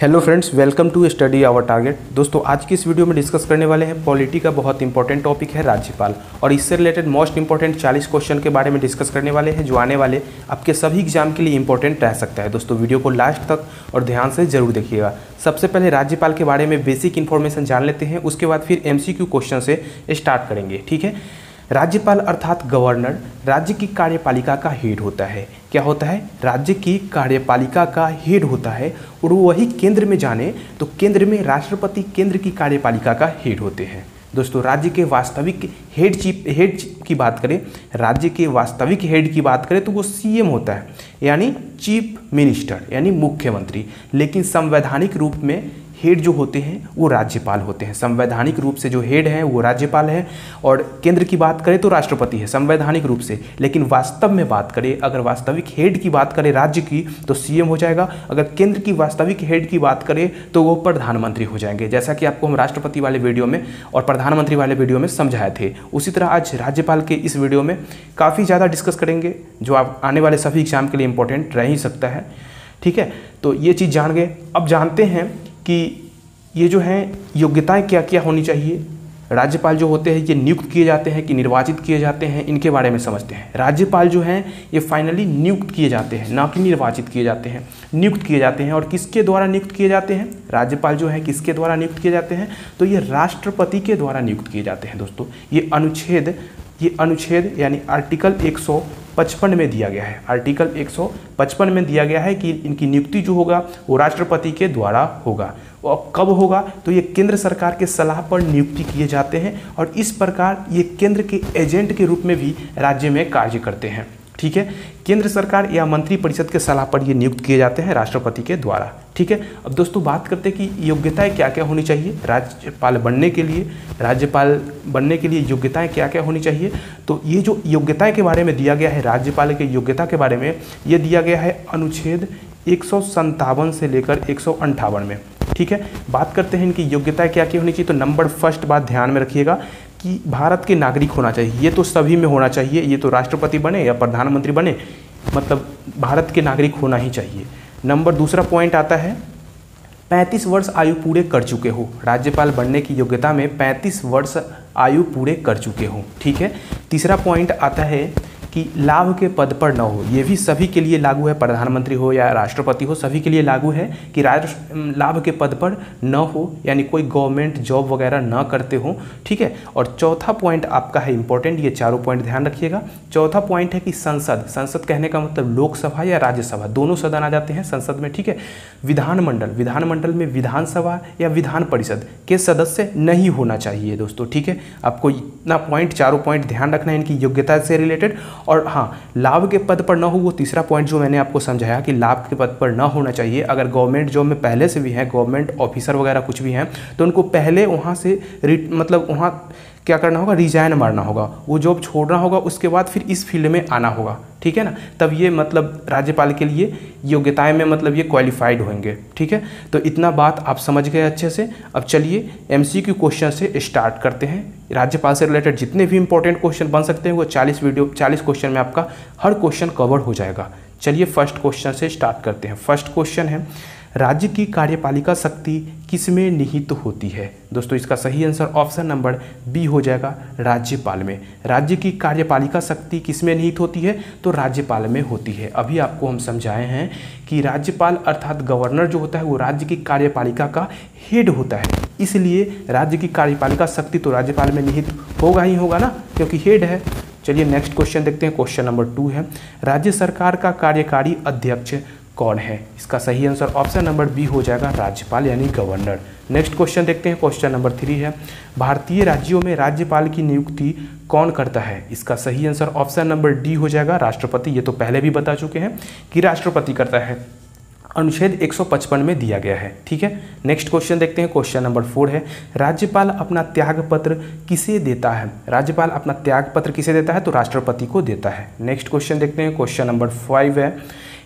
Hello friends welcome to study our target दोस्तों, आज की इस वीडियो में डिस्कस करने वाले हैं पॉलिटी का बहुत इंपॉर्टेंट टॉपिक है राज्यपाल। और इससे रिलेटेड मोस्ट इंपॉर्टेंट 40 क्वेश्चन के बारे में डिस्कस करने वाले हैं जो आने वाले आपके सभी एग्ज़ाम के लिए इंपॉर्टेंट रह सकता है। दोस्तों वीडियो को लास्ट तक और ध्यान से ज़रूर देखिएगा। सबसे पहले राज्यपाल के बारे में बेसिक इन्फॉर्मेशन जान लेते हैं, उसके बाद फिर एम क्वेश्चन से स्टार्ट करेंगे, ठीक है? राज्यपाल अर्थात गवर्नर राज्य की कार्यपालिका का हेड होता है। क्या होता है? राज्य की कार्यपालिका का हेड होता है और वो वही केंद्र में जाने तो केंद्र में राष्ट्रपति केंद्र की कार्यपालिका का हेड होते हैं। दोस्तों, राज्य के वास्तविक हेड चीफ, हेड की बात करें, राज्य के वास्तविक हेड की बात करें तो वो सीएम होता है, यानी चीफ मिनिस्टर, यानी मुख्यमंत्री। लेकिन संवैधानिक रूप में हेड जो होते हैं, वो राज्यपाल होते हैं। संवैधानिक रूप से जो हेड है, वो राज्यपाल है। और केंद्र की बात करें तो राष्ट्रपति है, संवैधानिक रूप से। लेकिन वास्तव में बात करें, अगर वास्तविक हेड की बात करें राज्य की तो सीएम हो जाएगा। अगर केंद्र की वास्तविक हेड की बात करें तो वो प्रधानमंत्री हो जाएँगे। जैसा कि आपको हम राष्ट्रपति वाले वीडियो में और प्रधानमंत्री वाले वीडियो में समझाए थे। उसी तरह आज राज्यपाल के इस वीडियो में काफ़ी ज़्यादा डिस्कस करेंगे, जो आप आने वाले सभी एग्ज़ाम के लिए इंपॉर्टेंट रह ही सकता है। ठीक है? तो ये चीज़ जान गए। अब जानते हैं कि ये जो है, योग्यताएँ क्या क्या होनी चाहिए? राज्यपाल जो होते हैं, ये नियुक्त किए जाते हैं कि निर्वाचित किए जाते हैं, इनके बारे में समझते हैं। राज्यपाल जो हैं, ये फाइनली नियुक्त किए जाते हैं, ना कि निर्वाचित किए जाते हैं। नियुक्त किए जाते हैं और किसके द्वारा नियुक्त किए जाते हैं? राज्यपाल जो है, किसके द्वारा नियुक्त किए जाते हैं? तो ये राष्ट्रपति के द्वारा नियुक्त किए जाते हैं, दोस्तों। ये अनुच्छेद ये अनुच्छेद, यानी आर्टिकल 155 में दिया गया है। आर्टिकल 155 में दिया गया है कि इनकी नियुक्ति जो होगा, वो राष्ट्रपति के द्वारा होगा। और कब होगा? तो ये केंद्र सरकार के सलाह पर नियुक्ति किए जाते हैं और इस प्रकार ये केंद्र के एजेंट के रूप में भी राज्य में कार्य करते हैं। ठीक है? केंद्र सरकार या मंत्री परिषद के सलाह पर ये नियुक्त किए जाते हैं राष्ट्रपति के द्वारा, ठीक है? अब दोस्तों, बात करते हैं कि योग्यताएँ क्या क्या होनी चाहिए, राज्यपाल बनने के लिए, राज्यपाल बनने के लिए योग्यताएँ क्या क्या होनी चाहिए? तो ये जो योग्यताएँ के बारे में दिया गया है, राज्यपाल के योग्यता के बारे में, ये दिया गया है अनुच्छेद एक से लेकर एक में, ठीक है? बात करते हैं इनकी योग्यता क्या क्या होनी चाहिए तो नंबर फ़र्स्ट बात ध्यान में रखिएगा कि भारत के नागरिक होना चाहिए। ये तो सभी में होना चाहिए। ये तो राष्ट्रपति बने या प्रधानमंत्री बने मतलब भारत के नागरिक होना ही चाहिए। नंबर दूसरा पॉइंट आता है 35 वर्ष आयु पूरे कर चुके हो। राज्यपाल बनने की योग्यता में 35 वर्ष आयु पूरे कर चुके हो। ठीक है? तीसरा पॉइंट आता है कि लाभ के पद पर न हो। ये भी सभी के लिए लागू है, प्रधानमंत्री हो या राष्ट्रपति हो, सभी के लिए लागू है कि राष्ट्र लाभ के पद पर न हो, यानी कोई गवर्नमेंट जॉब वगैरह न करते हो, ठीक है? और चौथा पॉइंट आपका है इंपॉर्टेंट ये चारों पॉइंट ध्यान रखिएगा। चौथा पॉइंट है कि संसद। संसद कहने का मतलब लोकसभा या राज्यसभा। दोनों सदन आ जाते हैं संसद में, ठीक है? विधानमंडल। विधानमंडल में विधानसभा या विधान परिषद। के सदस्य नहीं होना चाहिए दोस्तों, ठीक है? आपको इतना पॉइंट, चारों पॉइंट ध्यान रखना है इनकी योग्यता से रिलेटेड। और हाँ लाभ के पद पर ना हो, वो तीसरा पॉइंट जो मैंने आपको समझाया कि लाभ के पद पर ना होना चाहिए। अगर गवर्नमेंट जॉब में पहले से भी हैं गवर्नमेंट ऑफिसर वगैरह कुछ भी हैं तो उनको पहले वहाँ से मतलब वहाँ क्या करना होगा? रिजाइन मारना होगा। वो जॉब छोड़ना होगा, उसके बाद फिर इस फ़ील्ड में आना होगा। ठीक है ना? तब ये मतलब राज्यपाल के लिए योग्यताएँ में मतलब ये क्वालिफाइड होंगे। ठीक है? तो इतना बात आप समझ गए अच्छे से। अब चलिए एम क्वेश्चन से स्टार्ट करते हैं। राज्यपाल से रिलेटेड जितने भी इंपॉर्टेंट क्वेश्चन बन सकते हैं, वो चालीस वीडियो चालीस क्वेश्चन में आपका हर क्वेश्चन कवर हो जाएगा। चलिए फ़र्स्ट क्वेश्चन से स्टार्ट करते हैं। फ़र्स्ट क्वेश्चन है राज्य की कार्यपालिका शक्ति किसमें निहित तो होती है? दोस्तों, इसका सही आंसर ऑप्शन नंबर बी हो जाएगा राज्यपाल में। राज्य की कार्यपालिका शक्ति किसमें निहित होती है? तो राज्यपाल में होती है। अभी आपको हम समझाए हैं कि राज्यपाल अर्थात गवर्नर जो होता है, वो राज्य की कार्यपालिका का हेड होता है। इसलिए राज्य की कार्यपालिका शक्ति तो राज्यपाल में निहित होगा ही होगा ना, क्योंकि हेड है। चलिए नेक्स्ट क्वेश्चन देखते हैं। क्वेश्चन नंबर टू है। राज्य सरकार का कार्यकारी अध्यक्ष कौन है? इसका सही आंसर ऑप्शन नंबर बी हो जाएगा राज्यपाल यानी गवर्नर नेक्स्ट क्वेश्चन देखते हैं क्वेश्चन नंबर थ्री है। भारतीय राज्यों में राज्यपाल की नियुक्ति कौन करता है? इसका सही आंसर ऑप्शन नंबर डी हो जाएगा, राष्ट्रपति। ये तो पहले भी बता चुके हैं कि राष्ट्रपति करता है। अनुच्छेद 155 में दिया गया है, ठीक है? नेक्स्ट क्वेश्चन देखते हैं क्वेश्चन नंबर फोर है। राज्यपाल अपना त्याग पत्र किसे देता है? राज्यपाल अपना त्याग पत्र किसे देता है? तो राष्ट्रपति को देता है। नेक्स्ट क्वेश्चन देखते हैं क्वेश्चन नंबर फाइव है।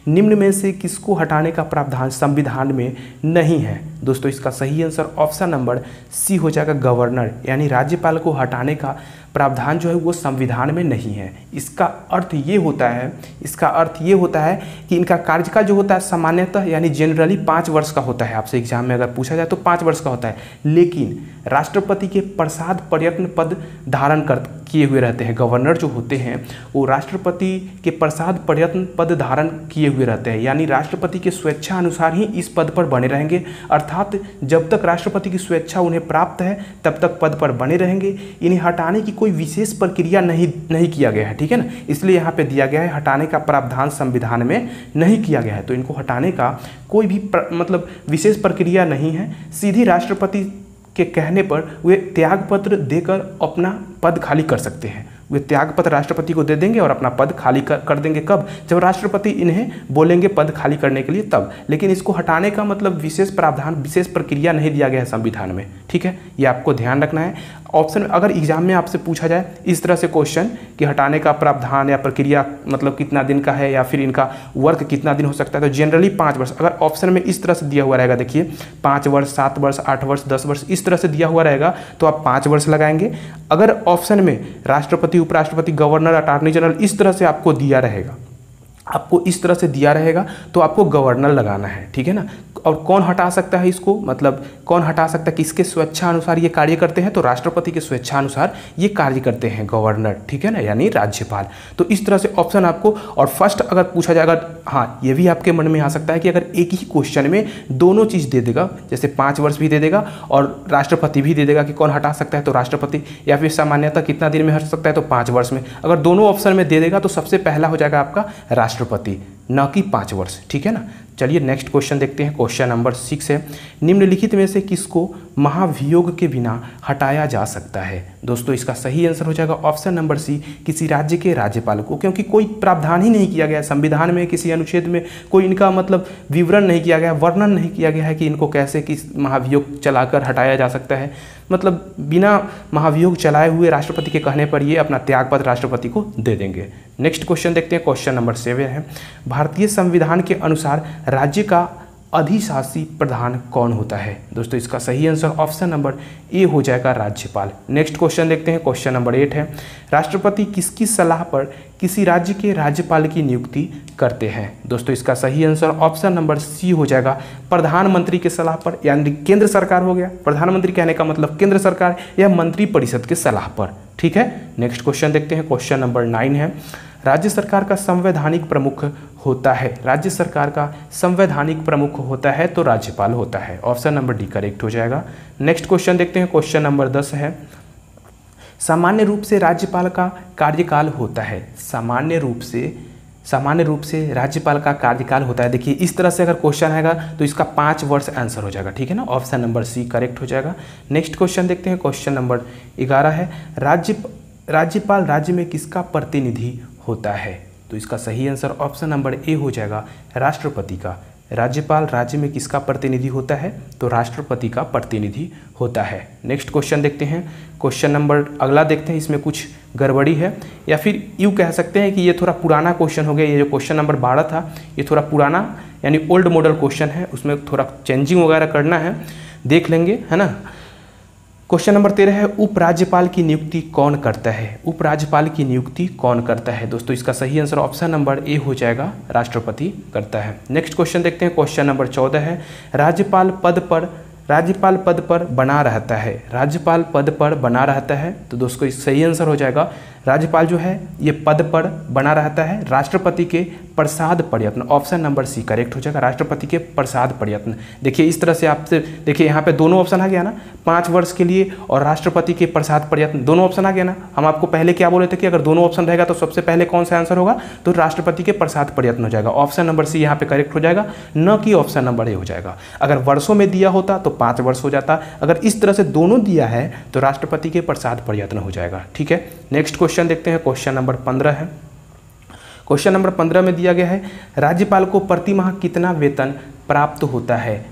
निम्न में से किसको हटाने का प्रावधान संविधान में नहीं है? दोस्तों, इसका सही आंसर ऑप्शन नंबर सी हो जाएगा गवर्नर यानी राज्यपाल को हटाने का प्रावधान जो है वो संविधान में नहीं है। इसका अर्थ ये होता है, इसका अर्थ ये होता है कि इनका कार्यकाल जो होता है सामान्यतः यानी जनरली पाँच वर्ष का होता है। आपसे एग्ज़ाम में अगर पूछा जाए तो पाँच वर्ष का होता है। लेकिन राष्ट्रपति के प्रसाद पर्यटन पद धारण कर, किए हुए रहते हैं। गवर्नर जो होते हैं, वो राष्ट्रपति के प्रसाद पर्यटन पद धारण किए हुए रहते हैं। यानी राष्ट्रपति के स्वेच्छा अनुसार ही इस पद पर बने रहेंगे। अर्थात जब तक राष्ट्रपति की स्वेच्छा उन्हें प्राप्त है, तब तक पद पर बने रहेंगे। इन्हें हटाने की कोई विशेष प्रक्रिया नहीं नहीं किया गया है ठीक है ना? इसलिए यहाँ पे दिया गया है हटाने का प्रावधान संविधान में नहीं किया गया है। तो इनको हटाने का कोई भी प्र, मतलब विशेष प्रक्रिया नहीं है। सीधी राष्ट्रपति के कहने पर वे त्यागपत्र देकर अपना पद खाली कर सकते हैं। वे त्यागपत्र राष्ट्रपति को दे देंगे और अपना पद खाली कर, कर देंगे। कब? जब राष्ट्रपति इन्हें बोलेंगे पद खाली करने के लिए तब। लेकिन इसको हटाने का मतलब विशेष प्रावधान विशेष प्रक्रिया नहीं दिया गया है संविधान में। ठीक है? ये आपको ध्यान रखना है। ऑप्शन अगर एग्ज़ाम में आपसे पूछा जाए इस तरह से क्वेश्चन कि हटाने का प्रावधान या प्रक्रिया मतलब कितना दिन का है या फिर इनका वर्क कितना दिन हो सकता है तो जनरली पाँच वर्ष। अगर ऑप्शन में इस तरह से दिया हुआ रहेगा देखिए पाँच वर्ष सात वर्ष आठ वर्ष दस वर्ष इस तरह से दिया हुआ रहेगा तो आप पाँच वर्ष लगाएँगे। अगर ऑप्शन में राष्ट्रपति उपराष्ट्रपति गवर्नर अटॉर्नी जनरल इस तरह से आपको दिया रहेगा। आपको इस तरह से दिया रहेगा तो आपको गवर्नर लगाना है, ठीक है ना? और कौन हटा सकता है इसको? मतलब कौन हटा सकता है? किसके स्वेच्छा अनुसार ये कार्य करते हैं? तो राष्ट्रपति के स्वेच्छा अनुसार ये कार्य करते हैं गवर्नर ठीक है ना? यानी राज्यपाल। तो इस तरह से ऑप्शन आपको, और फ़र्स्ट अगर पूछा जाएगा हाँ ये भी आपके मन में आ सकता है कि अगर एक ही क्वेश्चन में दोनों चीज़ दे देगा, जैसे पाँच वर्ष भी दे देगा, और राष्ट्रपति भी दे देगा कि कौन हटा सकता है तो राष्ट्रपति, या फिर सामान्यतः कितना दिन में हट सकता है तो पाँच वर्ष में। अगर दोनों ऑप्शन में दे देगा तो सबसे पहला हो जाएगा आपका राष्ट्रपति। न कि पाँच वर्ष, ठीक है ना? चलिए नेक्स्ट क्वेश्चन देखते हैं। क्वेश्चन नंबर सिक्स है। निम्नलिखित में से किसको महाभियोग के बिना हटाया जा सकता है? दोस्तों, इसका सही आंसर हो जाएगा ऑप्शन नंबर सी किसी राज्य के राज्यपाल को, क्योंकि कोई प्रावधान ही नहीं किया गया संविधान में, किसी अनुच्छेद में कोई इनका मतलब विवरण नहीं किया गया, वर्णन नहीं किया गया है कि इनको कैसे, किस महाभियोग चलाकर हटाया जा सकता है। मतलब बिना महाभियोग चलाए हुए राष्ट्रपति के कहने पर ये अपना त्यागपत्र राष्ट्रपति को दे देंगे। नेक्स्ट क्वेश्चन देखते हैं। क्वेश्चन नंबर सेवन है। भारतीय संविधान के अनुसार राज्य का अधिशासी प्रधान कौन होता है? दोस्तों, इसका सही आंसर ऑप्शन नंबर ए हो जाएगा राज्यपाल। नेक्स्ट क्वेश्चन देखते हैं। क्वेश्चन नंबर एट है। राष्ट्रपति किसकी सलाह पर किसी राज्य के राज्यपाल की नियुक्ति करते हैं? दोस्तों, इसका सही आंसर ऑप्शन नंबर सी हो जाएगा। प्रधानमंत्री के सलाह पर, यानी केंद्र सरकार हो गया। प्रधानमंत्री कहने का मतलब केंद्र सरकार या मंत्रिपरिषद के सलाह पर। ठीक है? नेक्स्ट क्वेश्चन देखते हैं। क्वेश्चन नंबर नाइन है। राज्य सरकार का संवैधानिक प्रमुख होता है। राज्य सरकार का संवैधानिक प्रमुख होता है तो राज्यपाल होता है। ऑप्शन नंबर डी करेक्ट हो जाएगा। नेक्स्ट क्वेश्चन देखते हैं। क्वेश्चन नंबर दस है। सामान्य रूप से राज्यपाल का कार्यकाल होता है। सामान्य रूप से सामान्य रूप से राज्यपाल का कार्यकाल होता है। देखिए, इस तरह से अगर क्वेश्चन आएगा तो इसका पाँच वर्ष आंसर हो जाएगा, ठीक है ना? ऑप्शन नंबर सी करेक्ट हो जाएगा। नेक्स्ट क्वेश्चन देखते हैं। क्वेश्चन नंबर ग्यारह है। राज्य, राज्यपाल राज्य में किसका प्रतिनिधि होता है? तो इसका सही आंसर ऑप्शन नंबर ए हो जाएगा, राष्ट्रपति का। राज्यपाल राज्य में किसका प्रतिनिधि होता है? तो राष्ट्रपति का प्रतिनिधि होता है। नेक्स्ट क्वेश्चन देखते हैं। क्वेश्चन नंबर अगला देखते हैं। इसमें कुछ गड़बड़ी है। या फिर यूँ कह सकते हैं कि ये थोड़ा पुराना क्वेश्चन हो गया। ये जो क्वेश्चन नंबर बारह था, ये थोड़ा पुराना, यानी ओल्ड मॉडल क्वेश्चन है। उसमें थोड़ा चेंजिंग वगैरह करना है। देख लेंगे, है ना? क्वेश्चन नंबर तेरह है, उपराज्यपाल की नियुक्ति कौन करता है? उपराज्यपाल की नियुक्ति कौन करता है? दोस्तों, इसका सही आंसर ऑप्शन नंबर ए हो जाएगा, राष्ट्रपति करता है। नेक्स्ट क्वेश्चन देखते हैं क्वेश्चन नंबर चौदह है। राज्यपाल पद पर, राज्यपाल पद पर बना रहता है। राज्यपाल पद पर बना रहता है तो दोस्तों सही आंसर हो जाएगा राज्यपाल जो है, ये पद पर बना रहता है। राष्ट्रपति के प्रसाद प्रयत्न, ऑप्शन नंबर सी, करेक्ट हो जाएगा। राष्ट्रपति के प्रसाद प्रयत्न। देखिए, इस तरह से आपसे देखिए, यहाँ पे दोनों ऑप्शन आ गया ना, पाँच वर्ष के लिए और राष्ट्रपति के प्रसाद प्रयत्न। दोनों ऑप्शन आ गया ना। हम आपको पहले क्या बोले थे कि अगर दोनों ऑप्शन रहेगा तो सबसे पहले कौन सा आंसर होगा? तो राष्ट्रपति के प्रसाद प्रयत्न हो जाएगा। ऑप्शन नंबर सी यहाँ पे करेक्ट हो जाएगा। न कि ऑप्शन नंबर ए हो जाएगा। अगर वर्षों में दिया होता तो पाँच वर्ष हो जाता। अगर इस तरह से दोनों दिया है तो राष्ट्रपति के प्रसाद प्रयत्न हो जाएगा। ठीक है? Next question. देखते हैं। क्वेश्चन नंबर पंद्रह है। क्वेश्चन नंबर पंद्रह में दिया गया है, राज्यपाल को प्रति माह कितना वेतन प्राप्त होता है?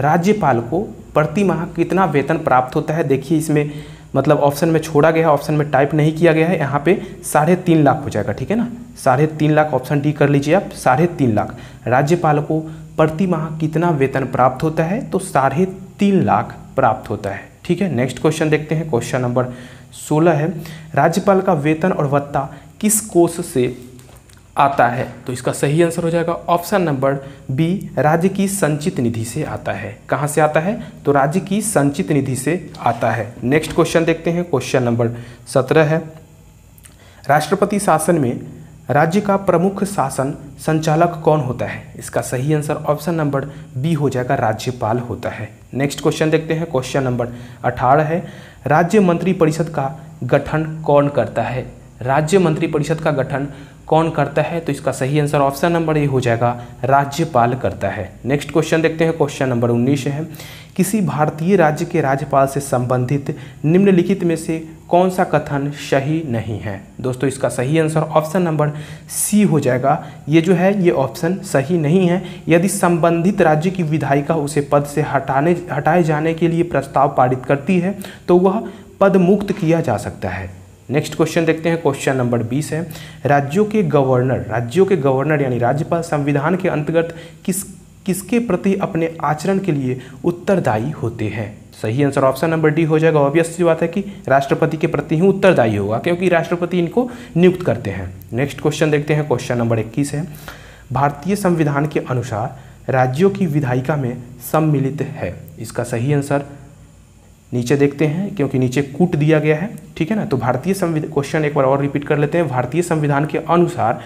राज्यपाल को प्रति माह कितना वेतन प्राप्त होता है? देखिए, इसमें मतलब ऑप्शन में छोड़ा गया है, ऑप्शन में टाइप नहीं किया गया है। यहाँ पे साढ़े तीन लाख हो जाएगा, ठीक है ना? साढ़े तीन लाख ऑप्शन डी कर लीजिए आप, साढ़े तीन लाख। राज्यपाल को प्रति माह कितना वेतन प्राप्त होता है? तो साढ़े तीन लाख प्राप्त होता है, ठीक है? नेक्स्ट क्वेश्चन देखते हैं। क्वेश्चन नंबर सोलह है। राज्यपाल का वेतन और भत्ता किस कोष से आता है? तो इसका सही आंसर हो जाएगा ऑप्शन नंबर बी, राज्य की संचित निधि से आता है। कहाँ से आता है? तो राज्य की संचित निधि से आता है। नेक्स्ट क्वेश्चन देखते हैं। क्वेश्चन नंबर सत्रह है। राष्ट्रपति शासन में राज्य का प्रमुख शासन संचालक कौन होता है? इसका सही आंसर ऑप्शन नंबर बी हो जाएगा राज्यपाल होता है। नेक्स्ट क्वेश्चन देखते हैं। क्वेश्चन नंबर अठारह है। राज्य मंत्री परिषद का गठन कौन करता है? राज्य मंत्री परिषद का गठन कौन करता है? तो इसका सही आंसर ऑप्शन नंबर ए हो जाएगा। राज्यपाल करता है। नेक्स्ट क्वेश्चन देखते हैं। क्वेश्चन नंबर उन्नीस है। किसी भारतीय राज्य के राज्यपाल से संबंधित निम्नलिखित में से कौन सा कथन सही नहीं है? दोस्तों, इसका सही आंसर ऑप्शन नंबर सी हो जाएगा। ये जो है, ये ऑप्शन सही नहीं है। यदि संबंधित राज्य की विधायिका उसे पद से हटाने, हटाए जाने के लिए प्रस्ताव पारित करती है तो वह पद मुक्त किया जा सकता है। नेक्स्ट क्वेश्चन देखते हैं। क्वेश्चन नंबर 20 है। राज्यों के गवर्नर राज्यों के गवर्नर यानी राज्यपाल संविधान के अंतर्गत किस किसके प्रति अपने आचरण के लिए उत्तरदायी होते हैं? सही आंसर ऑप्शन नंबर डी हो जाएगा। ऑब्वियस सी बात है कि राष्ट्रपति के प्रति ही उत्तरदायी होगा, क्योंकि राष्ट्रपति इनको नियुक्त करते हैं। नेक्स्ट क्वेश्चन देखते हैं। क्वेश्चन नंबर 21 है। भारतीय संविधान के अनुसार राज्यों की विधायिका में सम्मिलित है। इसका सही आंसर नीचे देखते हैं, क्योंकि नीचे कूट दिया गया है। ठीक है ना? तो भारतीय संविधान क्वेश्चन एक बार और रिपीट कर लेते हैं। भारतीय संविधान के अनुसार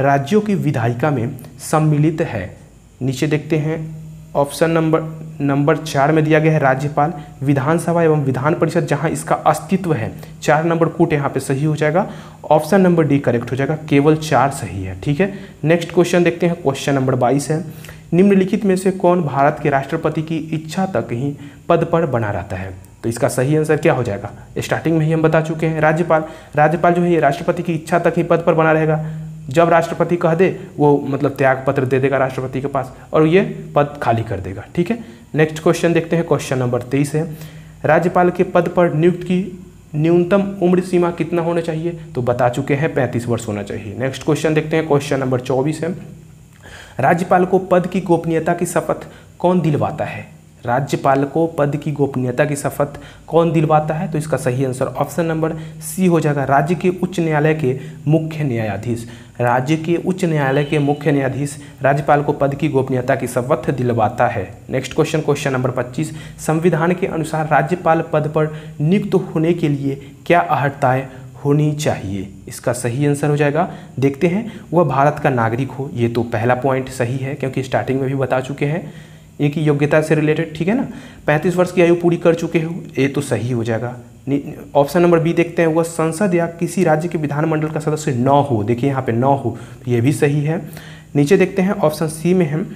राज्यों की विधायिका में सम्मिलित है। नीचे देखते हैं। ऑप्शन नंबर नंबर चार में दिया गया है राज्यपाल, विधानसभा एवं विधान परिषद जहाँ इसका अस्तित्व है। चार नंबर कूट यहाँ पे सही हो जाएगा। ऑप्शन नंबर डी करेक्ट हो जाएगा। केवल चार सही है, ठीक है? नेक्स्ट क्वेश्चन देखते हैं। क्वेश्चन नंबर बाईस है। निम्नलिखित में से कौन भारत के राष्ट्रपति की इच्छा तक ही पद पर बना रहता है? तो इसका सही आंसर क्या हो जाएगा? स्टार्टिंग में ही हम बता चुके हैं। राज्यपाल राज्यपाल जो है ये राष्ट्रपति की इच्छा तक ही पद पर बना रहेगा। जब राष्ट्रपति कह दे, वो मतलब त्याग पत्र दे देगा राष्ट्रपति के पास और ये पद खाली कर देगा, ठीक है? नेक्स्ट क्वेश्चन देखते हैं क्वेश्चन नंबर तेईस है। राज्यपाल के पद पर नियुक्त की न्यूनतम उम्र सीमा कितना होना चाहिए? तो बता चुके हैं, पैंतीस वर्ष होना चाहिए। नेक्स्ट क्वेश्चन देखते हैं क्वेश्चन नंबर चौबीस है। राज्यपाल को पद की गोपनीयता की शपथ कौन दिलवाता है? राज्यपाल को पद की गोपनीयता की शपथ कौन दिलवाता है? तो इसका सही आंसर ऑप्शन नंबर सी हो जाएगा, राज्य के उच्च न्यायालय के मुख्य न्यायाधीश। राज्य के उच्च न्यायालय के मुख्य न्यायाधीश राज्यपाल को पद की गोपनीयता की शपथ दिलवाता है। नेक्स्ट क्वेश्चन क्वेश्चन नंबर 25 संविधान के अनुसार राज्यपाल पद पर नियुक्त होने के लिए क्या अहर्ताएँ होनी चाहिए? इसका सही आंसर हो जाएगा। देखते हैं, वह भारत का नागरिक हो, ये तो पहला पॉइंट सही है, क्योंकि स्टार्टिंग में भी बता चुके हैं। एक योग्यता से रिलेटेड ठीक है ना? पैंतीस वर्ष की आयु पूरी कर चुके हो, ये तो सही हो जाएगा। ऑप्शन नंबर बी देखते हैं वह संसद या किसी राज्य के विधानमंडल का सदस्य न हो। देखिए यहाँ पे न हो तो ये भी सही है। नीचे देखते हैं ऑप्शन सी में हम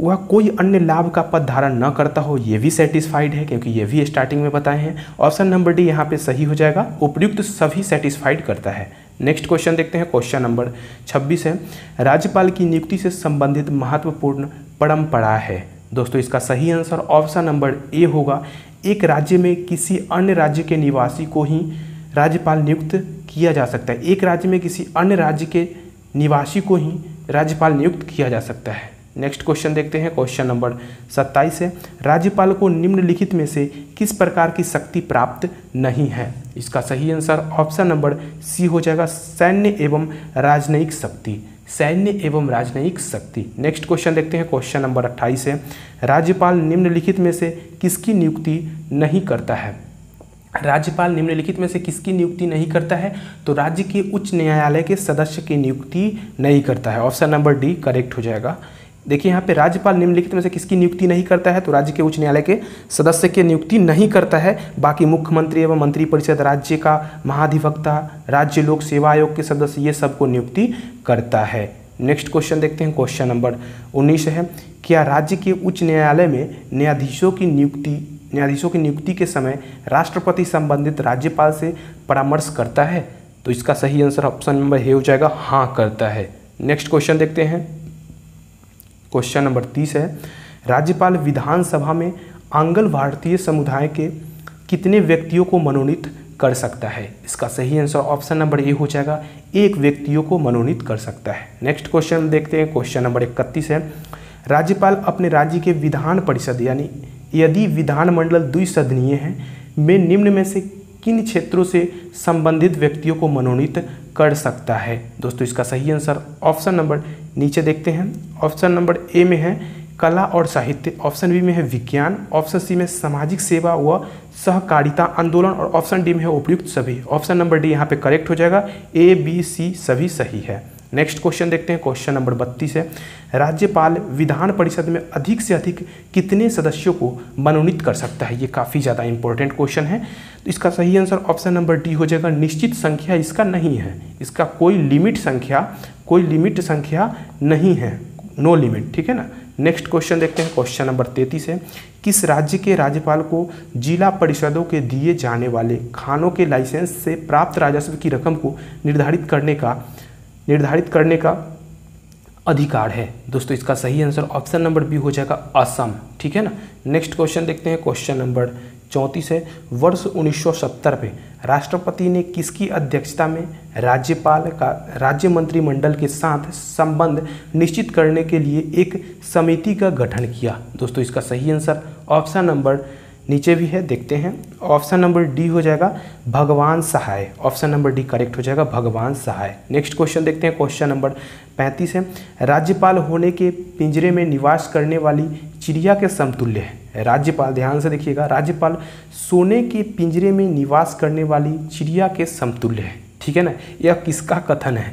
वह कोई अन्य लाभ का पद धारण न करता हो, ये भी सेटिस्फाइड है, क्योंकि ये भी स्टार्टिंग में बताए हैं। ऑप्शन नंबर डी यहाँ पे सही हो जाएगा, उपयुक्त सभी सेटिस्फाइड करता है। नेक्स्ट क्वेश्चन देखते हैं क्वेश्चन नंबर 26 है, राज्यपाल की नियुक्ति से संबंधित महत्वपूर्ण परंपरा है। दोस्तों, इसका सही आंसर ऑप्शन नंबर ए होगा एक राज्य में किसी अन्य राज्य के निवासी को ही राज्यपाल नियुक्त किया जा सकता है। एक राज्य में किसी अन्य राज्य के निवासी को ही राज्यपाल नियुक्त किया जा सकता है। नेक्स्ट क्वेश्चन देखते हैं। क्वेश्चन नंबर 27 है। राज्यपाल को निम्नलिखित में से किस प्रकार की शक्ति प्राप्त नहीं है? इसका सही आंसर ऑप्शन नंबर सी हो जाएगा। सैन्य एवं राजनयिक शक्ति। सैन्य एवं राजनयिक शक्ति। नेक्स्ट क्वेश्चन देखते हैं क्वेश्चन नंबर 28 है। राज्यपाल निम्नलिखित में से किसकी नियुक्ति नहीं करता है? राज्यपाल निम्नलिखित में से किसकी नियुक्ति नहीं करता है? तो राज्य के उच्च न्यायालय के सदस्य की नियुक्ति नहीं करता है। ऑप्शन नंबर डी करेक्ट हो जाएगा। देखिए, यहाँ पे राज्यपाल निम्नलिखित में से किसकी नियुक्ति नहीं करता है? तो राज्य के उच्च न्यायालय के सदस्य की नियुक्ति नहीं करता है। बाकी मुख्यमंत्री एवं मंत्री परिषद राज्य का महाधिवक्ता, राज्य लोक सेवा आयोग के सदस्य, ये सबको नियुक्ति करता है। नेक्स्ट क्वेश्चन देखते हैं। क्वेश्चन नंबर उन्नीस है। क्या राज्य के उच्च न्यायालय में न्यायाधीशों की नियुक्ति, न्यायाधीशों की नियुक्ति के समय राष्ट्रपति संबंधित राज्यपाल से परामर्श करता है? तो इसका सही आंसर ऑप्शन नंबर हे हो जाएगा हाँ करता है। नेक्स्ट क्वेश्चन देखते हैं। क्वेश्चन नंबर तीस है, राज्यपाल विधानसभा में आंगल भारतीय समुदाय के कितने व्यक्तियों को मनोनीत कर सकता है? इसका सही आंसर ऑप्शन नंबर ए हो जाएगा। एक व्यक्तियों को मनोनीत कर सकता है। नेक्स्ट क्वेश्चन देखते हैं। क्वेश्चन नंबर इकतीस है। राज्यपाल अपने राज्य के विधान परिषद, यानी यदि विधानमंडल द्विसदनीय है, में निम्न में से किन क्षेत्रों से संबंधित व्यक्तियों को मनोनीत कर सकता है? दोस्तों, इसका सही आंसर ऑप्शन नंबर नीचे देखते हैं। ऑप्शन नंबर ए में है कला और साहित्य। ऑप्शन बी में है विज्ञान। ऑप्शन सी में सामाजिक सेवा व सहकारिता आंदोलन। और ऑप्शन डी में है उपयुक्त सभी। ऑप्शन नंबर डी यहाँ पे करेक्ट हो जाएगा। ए, बी, सी सभी सही है। नेक्स्ट क्वेश्चन देखते हैं। क्वेश्चन नंबर बत्तीस है। राज्यपाल विधान परिषद में अधिक से अधिक कितने सदस्यों को मनोनीत कर सकता है? ये काफ़ी ज़्यादा इंपॉर्टेंट क्वेश्चन है। तो इसका सही आंसर ऑप्शन नंबर डी हो जाएगा। निश्चित संख्या इसका नहीं है। इसका कोई लिमिट संख्या, कोई लिमिट संख्या नहीं है। नो लिमिट ठीक है ना? नेक्स्ट क्वेश्चन देखते हैं। क्वेश्चन नंबर तैतीस है। किस राज्य के राज्यपाल को जिला परिषदों के दिए जाने वाले खानों के लाइसेंस से प्राप्त राजस्व की रकम को निर्धारित करने का निर्धारित करने का अधिकार है। दोस्तों, इसका सही आंसर ऑप्शन नंबर बी हो जाएगा असम। ठीक है ना? नेक्स्ट क्वेश्चन देखते हैं। क्वेश्चन नंबर चौंतीस है। वर्ष 1970 में राष्ट्रपति ने किसकी अध्यक्षता में राज्यपाल का, राज्य मंत्रिमंडल के साथ संबंध निश्चित करने के लिए एक समिति का गठन किया? दोस्तों, इसका सही आंसर ऑप्शन नंबर नीचे भी है, देखते हैं। ऑप्शन नंबर डी हो जाएगा, Bhagwan Sahay. Option number D correct हो जाएगा, भगवान सहाय। नेक्स्ट क्वेश्चन देखते हैं, क्वेश्चन नंबर पैंतीस है। राज्यपाल होने के पिंजरे में निवास करने वाली चिड़िया के समतुल्य है। राज्यपाल, ध्यान से देखिएगा, राज्यपाल सोने के पिंजरे में निवास करने वाली चिड़िया के समतुल्य है। ठीक है ना? यह किसका कथन है?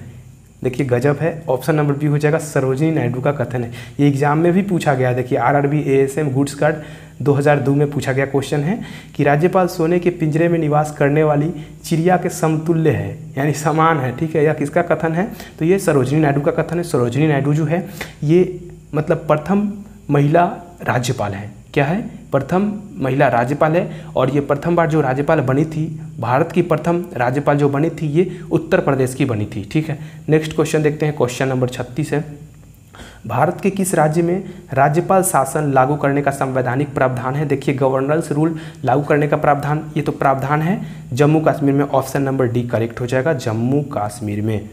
देखिए, गजब है। ऑप्शन नंबर बी हो जाएगा, सरोजिनी नायडू का कथन है। ये एग्ज़ाम में भी पूछा गया देखिए R R B A S M goods guard. 2002 में पूछा गया क्वेश्चन है कि राज्यपाल सोने के पिंजरे में निवास करने वाली चिड़िया के समतुल्य है, यानी समान है, ठीक है यह किसका कथन है? तो ये सरोजनी नायडू का कथन है। सरोजनी नायडू जो है, ये मतलब प्रथम महिला राज्यपाल है। क्या है? प्रथम महिला राज्यपाल है और ये प्रथम बार जो राज्यपाल बनी थी, भारत की प्रथम राज्यपाल जो बनी थी, ये उत्तर प्रदेश की बनी थी, ठीक है? नेक्स्ट क्वेश्चन देखते हैं। क्वेश्चन नंबर छत्तीस है। भारत के किस राज्य में राज्यपाल शासन लागू करने का संवैधानिक प्रावधान है? देखिए गवर्नर्स रूल लागू करने का प्रावधान, ये तो प्रावधान है। जम्मू कश्मीर में ऑप्शन नंबर डी करेक्ट हो जाएगा, जम्मू कश्मीर में।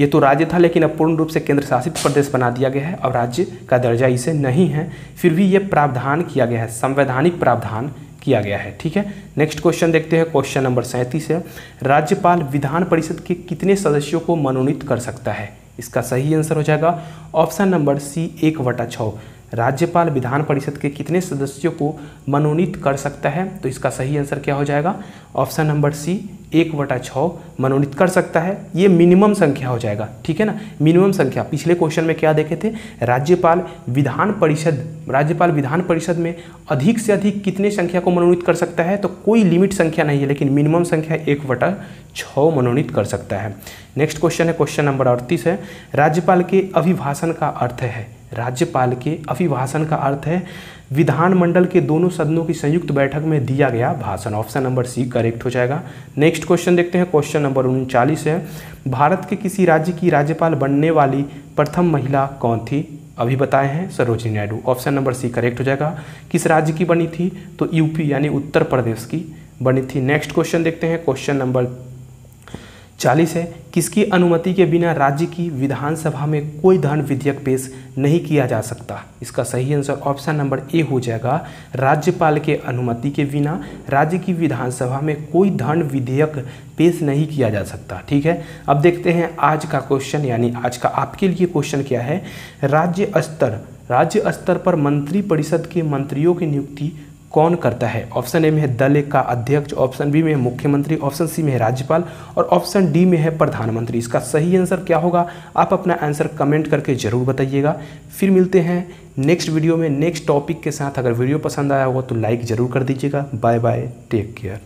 ये तो राज्य था, लेकिन अब पूर्ण रूप से केंद्र शासित प्रदेश बना दिया गया है और राज्य का दर्जा इसे नहीं है। फिर भी ये प्रावधान किया गया है, संवैधानिक प्रावधान किया गया है, ठीक है? नेक्स्ट क्वेश्चन देखते हैं क्वेश्चन नंबर सैंतीस है। राज्यपाल विधान परिषद के कितने सदस्यों को मनोनीत कर सकता है? इसका सही आंसर हो जाएगा। ऑप्शन नंबर सी एक वटा छः राज्यपाल विधान परिषद के कितने सदस्यों को मनोनीत कर सकता है? तो इसका सही आंसर क्या हो जाएगा? ऑप्शन नंबर सी, एक वटा छः मनोनीत कर सकता है। ये मिनिमम संख्या हो जाएगा, ठीक है ना? मिनिमम संख्या। पिछले क्वेश्चन में क्या देखे थे? राज्यपाल विधान परिषद, राज्यपाल विधान परिषद में अधिक से अधिक कितने संख्या को मनोनीत कर सकता है? तो कोई लिमिट संख्या नहीं है, लेकिन मिनिमम संख्या एक वटा छः मनोनीत कर सकता है। नेक्स्ट क्वेश्चन है, क्वेश्चन नंबर अड़तीस है। राज्यपाल के अभिभाषण का अर्थ है राज्यपाल के अभिभाषण का अर्थ है विधानमंडल के दोनों सदनों की संयुक्त बैठक में दिया गया भाषण। ऑप्शन नंबर सी करेक्ट हो जाएगा। नेक्स्ट क्वेश्चन देखते हैं। क्वेश्चन नंबर उनचालीस है। भारत के किसी राज्य की राज्यपाल बनने वाली प्रथम महिला कौन थी? अभी बताए हैं Sarojini Naidu. Option number C correct हो जाएगा। किस राज्य की बनी थी? तो यूपी यानी उत्तर प्रदेश की बनी थी। नेक्स्ट क्वेश्चन देखते हैं। क्वेश्चन नंबर चालीस है। किसकी अनुमति के बिना राज्य की विधानसभा में कोई धन विधेयक पेश नहीं किया जा सकता? इसका सही आंसर ऑप्शन नंबर ए हो जाएगा, राज्यपाल के अनुमति के बिना राज्य की विधानसभा में कोई धन विधेयक पेश नहीं किया जा सकता। ठीक है? अब देखते हैं आज का क्वेश्चन यानी आज का आपके लिए क्वेश्चन क्या है? राज्य स्तर राज्य स्तर पर मंत्रिपरिषद के मंत्रियों की नियुक्ति कौन करता है? ऑप्शन ए में है दल का अध्यक्ष, ऑप्शन बी में है मुख्यमंत्री, ऑप्शन सी में है राज्यपाल और ऑप्शन डी में है प्रधानमंत्री। इसका सही आंसर क्या होगा? आप अपना आंसर कमेंट करके ज़रूर बताइएगा। फिर मिलते हैं नेक्स्ट वीडियो में, नेक्स्ट टॉपिक के साथ। अगर वीडियो पसंद आया होगा तो लाइक ज़रूर कर दीजिएगा। Bye bye, take care.